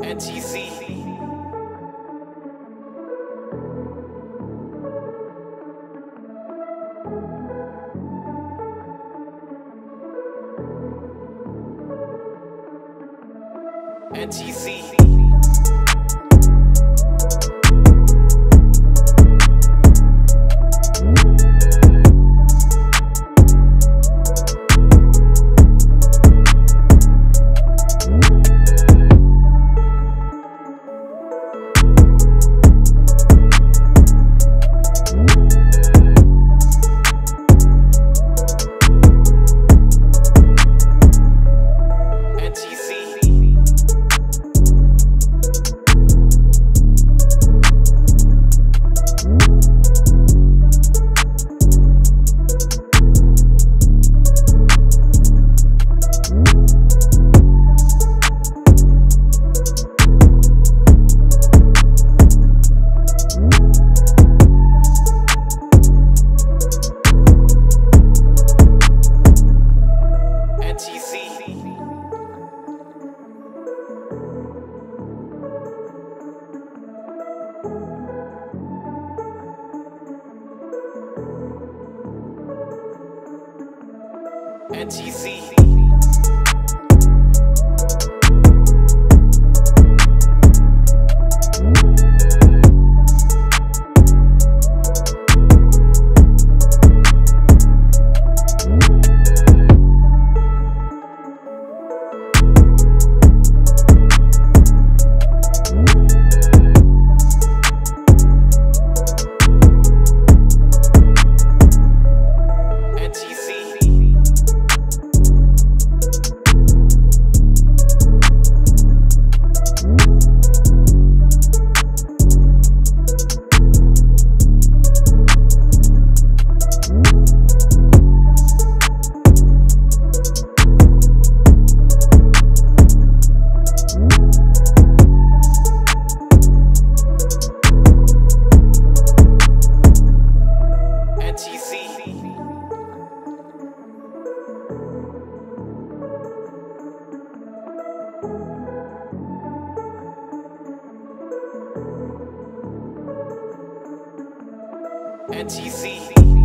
and GC. NTZ. NTZ.